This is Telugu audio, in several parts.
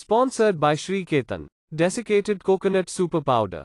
Sponsored by Sri Ketan. Desiccated coconut super powder.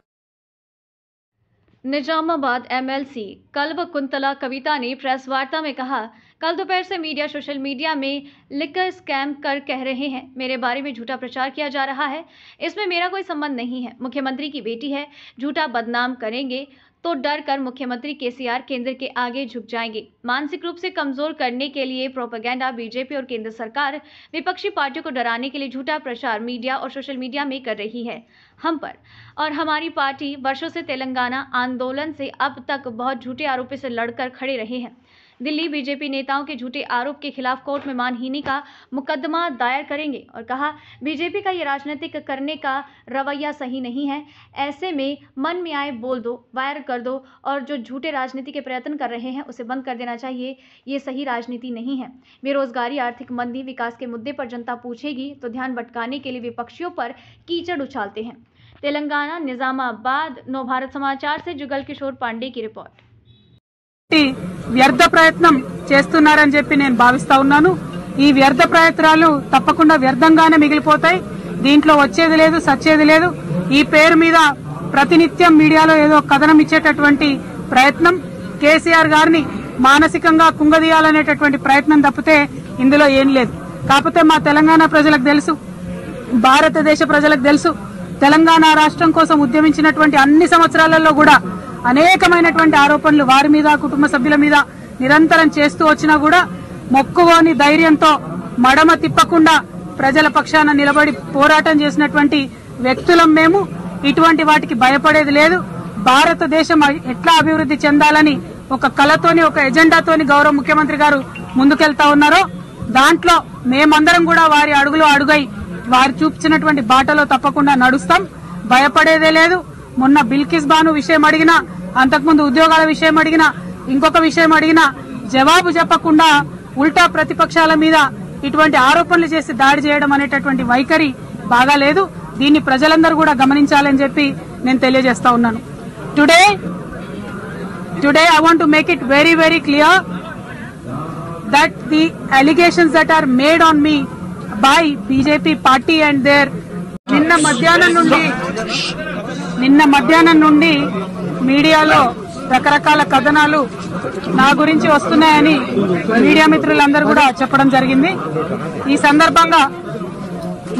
Nizamabad MLC Kalvakuntla Kavitha ने प्रेस वार्ता में कहा, कल दोपहर से मीडिया, सोशल मीडिया में लिकर स्कैम कर कह रहे हैं। मेरे बारे में झूठा प्रचार किया जा रहा है। इसमें मेरा कोई संबंध नहीं है। मुख्यमंत्री की बेटी है। झूठा बदनाम करेंगे। तो डर कर मुख्यमंत्री केसीआर केंद्र के आगे झुक जाएँगे। मानसिक रूप से कमज़ोर करने के लिए प्रोपेगेंडा, बीजेपी और केंद्र सरकार विपक्षी पार्टियों को डराने के लिए झूठा प्रचार मीडिया और सोशल मीडिया में कर रही है। हम पर और हमारी पार्टी वर्षों से तेलंगाना आंदोलन से अब तक बहुत झूठे आरोपों से लड़कर खड़े रहे हैं। दिल्ली बीजेपी नेताओं के झूठे आरोप के खिलाफ कोर्ट में मानहीनी का मुकदमा दायर करेंगे और कहा, बीजेपी का ये राजनीतिक करने का रवैया सही नहीं है। ऐसे में मन में आए बोल दो, वायर कर दो और जो झूठे राजनीति के प्रयत्न कर रहे हैं उसे बंद कर देना चाहिए। ये सही राजनीति नहीं है। बेरोजगारी, आर्थिक मंदी, विकास के मुद्दे पर जनता पूछेगी तो ध्यान भटकाने के लिए विपक्षियों पर कीचड़ उछालते हैं। तेलंगाना, निजामाबाद, नव भारत समाचार से जुगल किशोर पांडे की रिपोर्ट। వ్యర్థ ప్రయత్నం చేస్తున్నారని చెప్పి నేను భావిస్తా ఉన్నాను. ఈ వ్యర్థ ప్రయత్నాలు తప్పకుండా వ్యర్థంగానే మిగిలిపోతాయి. దీంట్లో వచ్చేది లేదు సచ్చేది లేదు. ఈ పేరు మీద ప్రతినిత్యం మీడియాలో ఏదో కథనం ఇచ్చేటటువంటి ప్రయత్నం. కేసీఆర్ గారిని మానసికంగా కుంగదీయాలనేటటువంటి ప్రయత్నం తప్పితే ఇందులో ఏం లేదు. కాకపోతే మా తెలంగాణ ప్రజలకు తెలుసు భారతదేశ ప్రజలకు తెలుసు. తెలంగాణ రాష్ట్రం కోసం ఉద్యమించినటువంటి అన్ని సంవత్సరాలలో కూడా అనేకమైనటువంటి ఆరోపణలు వారి మీద కుటుంబ సభ్యుల మీద నిరంతరం చేస్తూ వచ్చినా కూడా మొక్కువోని ధైర్యంతో మడమ తిప్పకుండా ప్రజల పక్షాన నిలబడి పోరాటం చేసినటువంటి వ్యక్తులం మేము. ఇటువంటి వాటికి భయపడేది లేదు. భారతదేశం ఎట్లా అభివృద్ధి చెందాలని ఒక కళతోని ఒక ఎజెండాతోని గౌరవ ముఖ్యమంత్రి గారు ముందుకెళ్తా ఉన్నారో దాంట్లో మేమందరం కూడా వారి అడుగులో అడుగై వారు చూపించినటువంటి బాటలో తప్పకుండా నడుస్తాం. భయపడేదే లేదు. మొన్న బిల్కిస్ బాను విషయం అడిగినా అంతకుముందు ఉద్యోగాల విషయం అడిగినా ఇంకొక విషయం అడిగినా జవాబు చెప్పకుండా ఉల్టా ప్రతిపక్షాల మీద ఇటువంటి ఆరోపణలు చేసి దాడి చేయడం అనేటటువంటి వైఖరి బాగాలేదు దీన్ని ప్రజలందరూ కూడా గమనించాలని చెప్పి నేను తెలియజేస్తా ఉన్నాను. Today today I want to make it very very clear that the allegations that are made on me by BJP party and their నిన్న మధ్యాహ్నం నుండి నిన్న మధ్యాహ్నం నుండి మీడియాలో రకరకాల కథనాలు నా గురించి వస్తున్నాయని మీడియా మిత్రులందరూ కూడా చెప్పడం జరిగింది. ఈ సందర్భంగా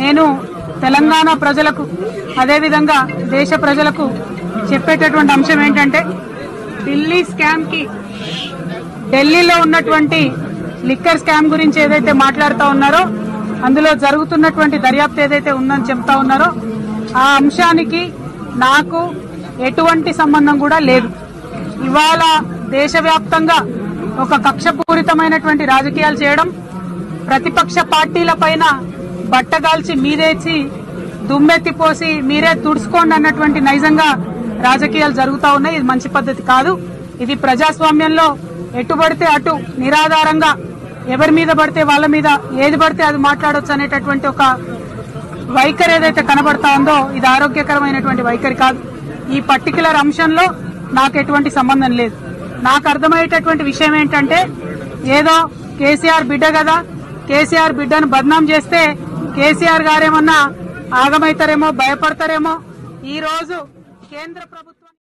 నేను తెలంగాణ ప్రజలకు అదేవిధంగా దేశ ప్రజలకు చెప్పేటటువంటి అంశం ఏంటంటే ఢిల్లీ స్కామ్కి ఢిల్లీలో ఉన్నటువంటి లిక్కర్ స్కామ్ గురించి ఏదైతే మాట్లాడుతూ ఉన్నారో అందులో జరుగుతున్నటువంటి దర్యాప్తు ఏదైతే ఉందని చెప్తా ఉన్నారో ఆ అంశానికి నాకు ఎటువంటి సంబంధం కూడా లేదు. ఇవాళ దేశవ్యాప్తంగా ఒక కక్షపూరితమైనటువంటి రాజకీయాలు చేయడం ప్రతిపక్ష పార్టీల పైన బట్టగాల్చి మీదేచి దుమ్మెత్తిపోసి మీరే తుడుచుకోండి అన్నటువంటి నైజంగా రాజకీయాలు జరుగుతూ ఉన్నాయి. ఇది మంచి పద్ధతి కాదు. ఇది ప్రజాస్వామ్యంలో ఎటు పడితే అటు నిరాధారంగా ఎవరి మీద పడితే వాళ్ళ మీద ఏది పడితే అది మాట్లాడొచ్చు అనేటటువంటి ఒక వైఖరి ఏదైతే కనబడతా ఉందో ఇది ఆరోగ్యకరమైనటువంటి వైఖరి కాదు. ఈ పర్టికులర్ అంశంలో నాకు ఎటువంటి సంబంధం లేదు. నాకు అర్థమయ్యేటటువంటి విషయం ఏంటంటే ఏదో కేసీఆర్ బిడ్డ కదా కేసీఆర్ బిడ్డను బద్నాం చేస్తే కేసీఆర్ గారేమన్నా ఆగమైతారేమో భయపడతారేమో ఈ రోజు కేంద్ర ప్రభుత్వం